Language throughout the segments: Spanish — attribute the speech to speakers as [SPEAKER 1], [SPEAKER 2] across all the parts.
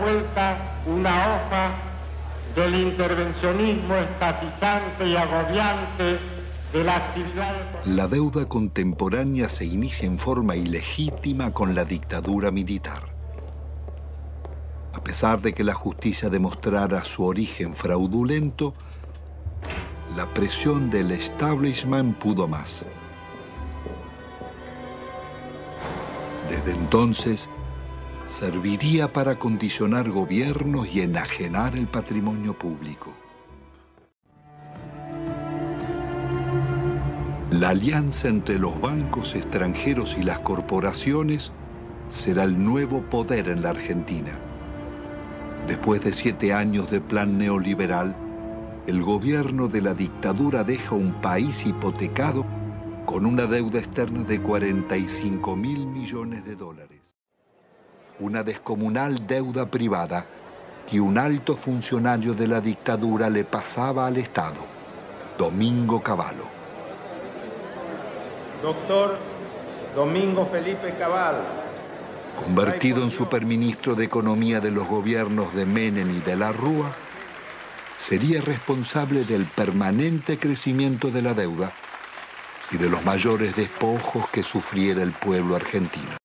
[SPEAKER 1] vuelta una hoja del intervencionismo estatizante y agobiante de la actividad...
[SPEAKER 2] La deuda contemporánea se inicia en forma ilegítima con la dictadura militar. A pesar de que la justicia demostrara su origen fraudulento, la presión del establishment pudo más. Desde entonces, serviría para condicionar gobiernos y enajenar el patrimonio público. La alianza entre los bancos extranjeros y las corporaciones será el nuevo poder en la Argentina. Después de siete años de plan neoliberal, el gobierno de la dictadura deja un país hipotecado con una deuda externa de 45 mil millones de dólares. Una descomunal deuda privada que un alto funcionario de la dictadura le pasaba al Estado, Domingo Cavallo.
[SPEAKER 3] Doctor Domingo Felipe Cavallo.
[SPEAKER 2] Convertido en superministro de Economía de los gobiernos de Menem y de la Rúa, sería responsable del permanente crecimiento de la deuda y de los mayores despojos que sufriera el pueblo argentino.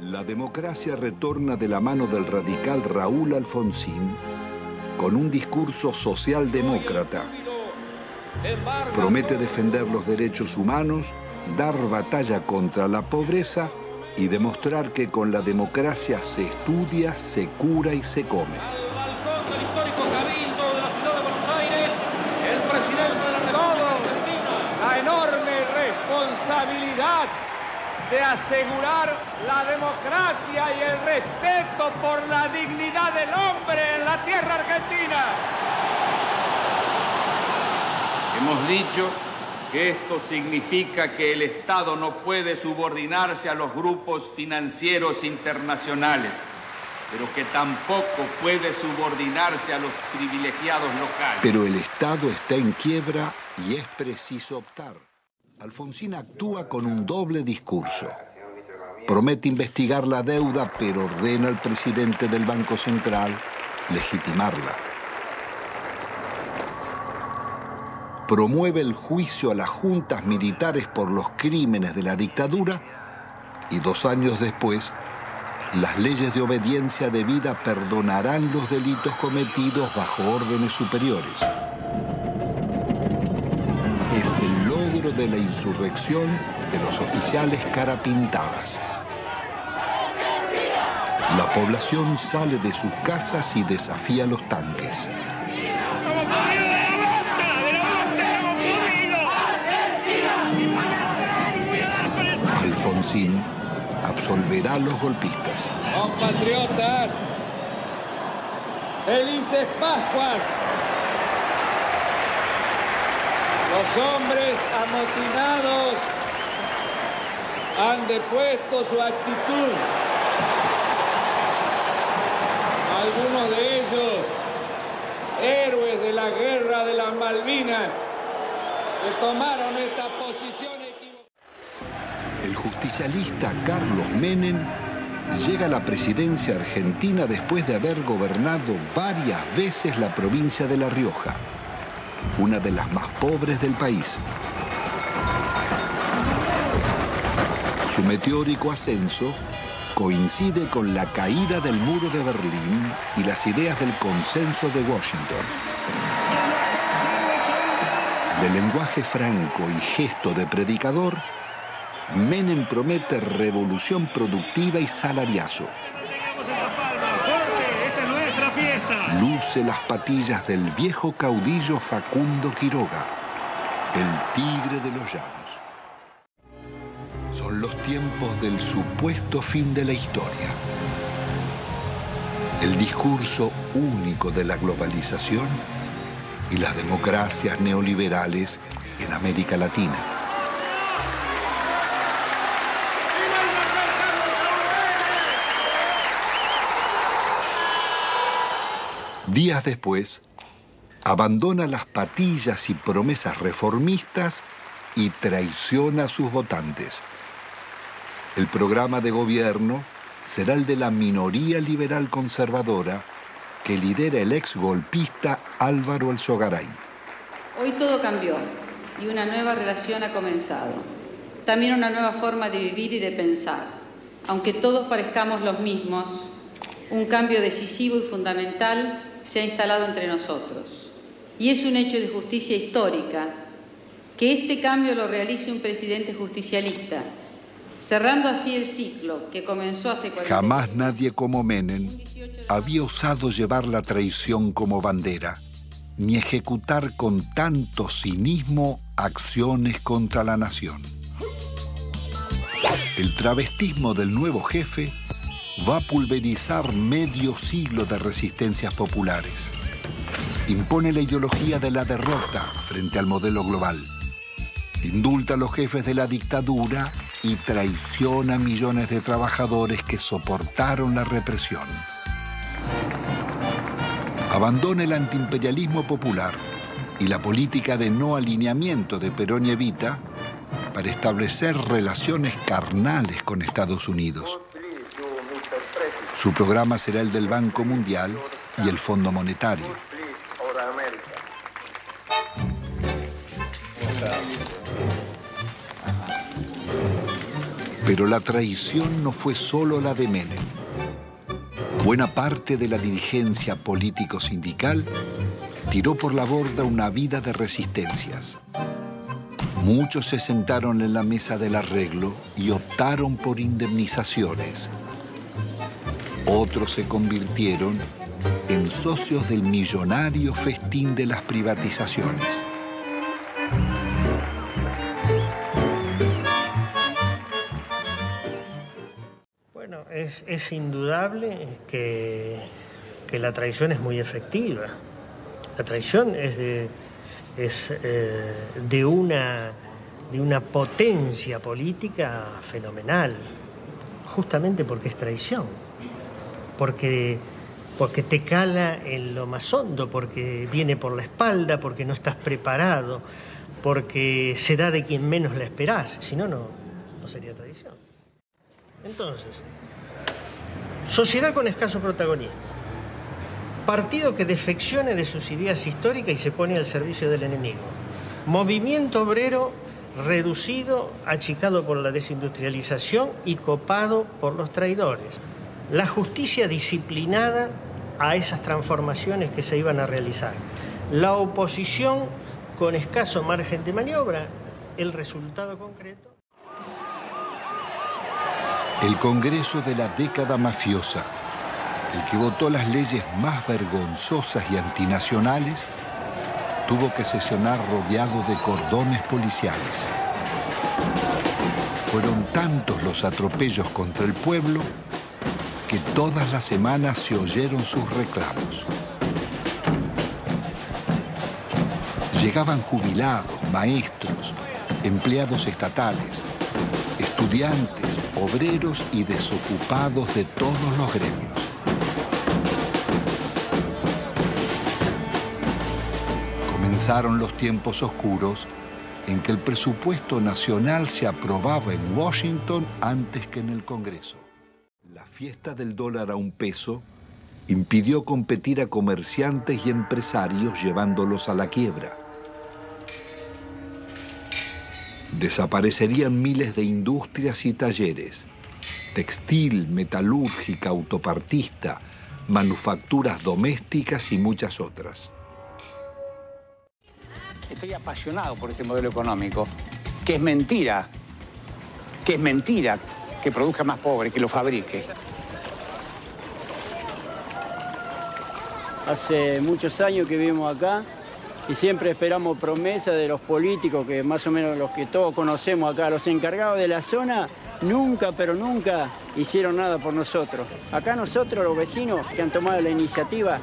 [SPEAKER 2] La democracia retorna de la mano del radical Raúl Alfonsín con un discurso socialdemócrata. Promete defender los derechos humanos, dar batalla contra la pobreza y demostrar que con la democracia se estudia, se cura y se come.
[SPEAKER 4] De asegurar la democracia y el respeto por la dignidad del hombre en la tierra argentina.
[SPEAKER 5] Hemos dicho que esto significa que el Estado no puede subordinarse a los grupos financieros internacionales, pero que tampoco puede subordinarse a los privilegiados locales.
[SPEAKER 2] Pero el Estado está en quiebra y es preciso optar. Alfonsín actúa con un doble discurso. Promete investigar la deuda, pero ordena al presidente del Banco Central legitimarla. Promueve el juicio a las juntas militares por los crímenes de la dictadura y dos años después, las leyes de obediencia debida perdonarán los delitos cometidos bajo órdenes superiores. De la insurrección de los oficiales carapintadas. La población sale de sus casas y desafía los tanques. Alfonsín absolverá a los golpistas.
[SPEAKER 4] Compatriotas, felices Pascuas. Los hombres amotinados han depuesto su actitud. Algunos de ellos, héroes de la guerra de las Malvinas, que tomaron esta posición equivocada.
[SPEAKER 2] El justicialista Carlos Menem llega a la presidencia argentina después de haber gobernado varias veces la provincia de La Rioja una de las más pobres del país. Su meteórico ascenso coincide con la caída del muro de Berlín y las ideas del consenso de Washington. De lenguaje franco y gesto de predicador, Menem promete revolución productiva y salariazo. Luce las patillas del viejo caudillo Facundo Quiroga, el tigre de los llanos. Son los tiempos del supuesto fin de la historia. El discurso único de la globalización y las democracias neoliberales en América Latina. Días después, abandona las patillas y promesas reformistas y traiciona a sus votantes. El programa de gobierno será el de la minoría liberal conservadora que lidera el ex golpista Álvaro Alzogaray.
[SPEAKER 6] Hoy todo cambió y una nueva relación ha comenzado. También una nueva forma de vivir y de pensar. Aunque todos parezcamos los mismos, un cambio decisivo y fundamental se ha instalado entre nosotros. Y es un hecho de justicia histórica que este cambio lo realice un presidente justicialista, cerrando así el ciclo que comenzó hace 40
[SPEAKER 2] Jamás nadie como Menem había osado llevar la traición como bandera, ni ejecutar con tanto cinismo acciones contra la nación. El travestismo del nuevo jefe va a pulverizar medio siglo de resistencias populares. Impone la ideología de la derrota frente al modelo global. Indulta a los jefes de la dictadura y traiciona a millones de trabajadores que soportaron la represión. Abandona el antiimperialismo popular y la política de no alineamiento de Perón y Evita para establecer relaciones carnales con Estados Unidos. Su programa será el del Banco Mundial y el Fondo Monetario. Pero la traición no fue solo la de Menem. Buena parte de la dirigencia político-sindical tiró por la borda una vida de resistencias. Muchos se sentaron en la mesa del arreglo y optaron por indemnizaciones. Otros se convirtieron en socios del millonario festín de las privatizaciones.
[SPEAKER 7] Bueno, es, indudable que, que la traición es muy efectiva. La traición es es, eh, de, una, de una potencia política fenomenal, justamente porque es traición, porque, porque te cala en lo más hondo, porque viene por la espalda, porque no estás preparado, porque se da de quien menos la esperás, si no, no sería traición. Entonces, sociedad con escaso protagonismo partido que defeccione de sus ideas históricas y se pone al servicio del enemigo. Movimiento obrero reducido, achicado por la desindustrialización y copado por los traidores. La justicia disciplinada a esas transformaciones que se iban a realizar. La oposición con escaso margen de maniobra. El resultado concreto.
[SPEAKER 2] El Congreso de la década mafiosa el que votó las leyes más vergonzosas y antinacionales, tuvo que sesionar rodeado de cordones policiales. Fueron tantos los atropellos contra el pueblo que todas las semanas se oyeron sus reclamos. Llegaban jubilados, maestros, empleados estatales, estudiantes, obreros y desocupados de todos los gremios. Comenzaron los tiempos oscuros en que el presupuesto nacional se aprobaba en Washington antes que en el Congreso. Fiesta del dólar a un peso impidió competir a comerciantes y empresarios llevándolos a la quiebra. Desaparecerían miles de industrias y talleres, textil, metalúrgica, autopartista, manufacturas domésticas y muchas otras.
[SPEAKER 8] Estoy apasionado por este modelo económico, que es mentira, que es mentira que produzca más pobre, que lo fabrique.
[SPEAKER 9] Hace muchos años que vivimos acá y siempre esperamos promesas de los políticos, que más o menos los que todos conocemos acá, los encargados de la zona, nunca, pero nunca hicieron nada por nosotros. Acá nosotros, los vecinos que han tomado la iniciativa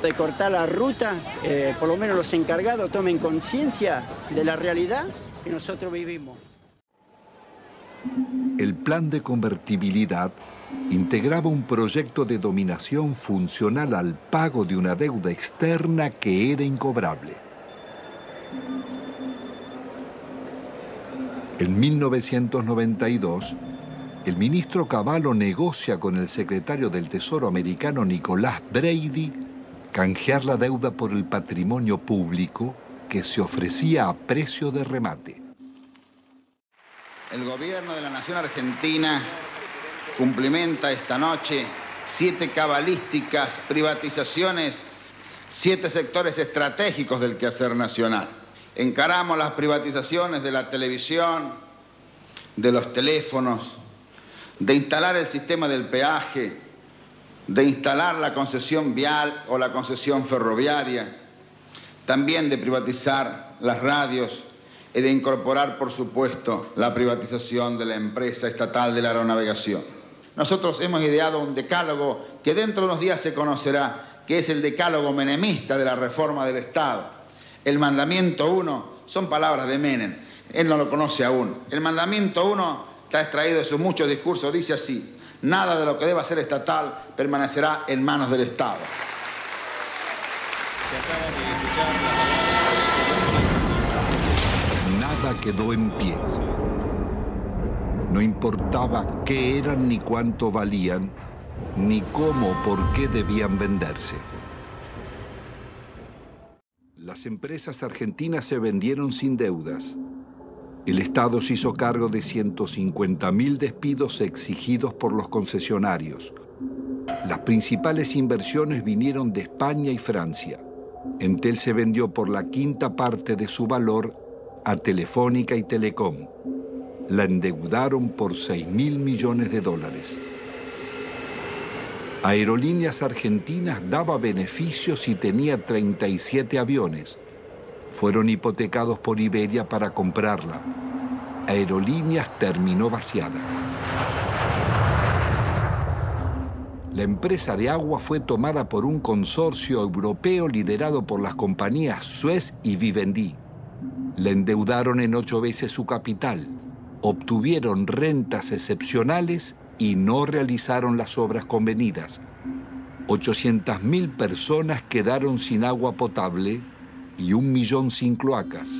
[SPEAKER 9] de cortar la ruta, eh, por lo menos los encargados tomen conciencia de la realidad que nosotros vivimos.
[SPEAKER 2] Plan de convertibilidad integraba un proyecto de dominación funcional al pago de una deuda externa que era incobrable. En 1992, el ministro Cavallo negocia con el secretario del Tesoro americano Nicolás Brady canjear la deuda por el patrimonio público que se ofrecía a precio de remate.
[SPEAKER 10] El gobierno de la Nación Argentina cumplimenta esta noche siete cabalísticas privatizaciones, siete sectores estratégicos del quehacer nacional. Encaramos las privatizaciones de la televisión, de los teléfonos, de instalar el sistema del peaje, de instalar la concesión vial o la concesión ferroviaria, también de privatizar las radios y de incorporar, por supuesto, la privatización de la empresa estatal de la aeronavegación. Nosotros hemos ideado un decálogo que dentro de unos días se conocerá, que es el decálogo menemista de la reforma del Estado. El mandamiento 1 son palabras de Menem, él no lo conoce aún. El mandamiento 1 está extraído de sus muchos discursos, dice así, nada de lo que deba ser estatal permanecerá en manos del Estado.
[SPEAKER 2] Quedó en pie. No importaba qué eran ni cuánto valían, ni cómo o por qué debían venderse. Las empresas argentinas se vendieron sin deudas. El Estado se hizo cargo de 150.000 despidos exigidos por los concesionarios. Las principales inversiones vinieron de España y Francia. Entel se vendió por la quinta parte de su valor a Telefónica y Telecom. La endeudaron por 6 mil millones de dólares. Aerolíneas Argentinas daba beneficios y tenía 37 aviones. Fueron hipotecados por Iberia para comprarla. Aerolíneas terminó vaciada. La empresa de agua fue tomada por un consorcio europeo liderado por las compañías Suez y Vivendi. La endeudaron en ocho veces su capital, obtuvieron rentas excepcionales y no realizaron las obras convenidas. 800.000 personas quedaron sin agua potable y un millón sin cloacas.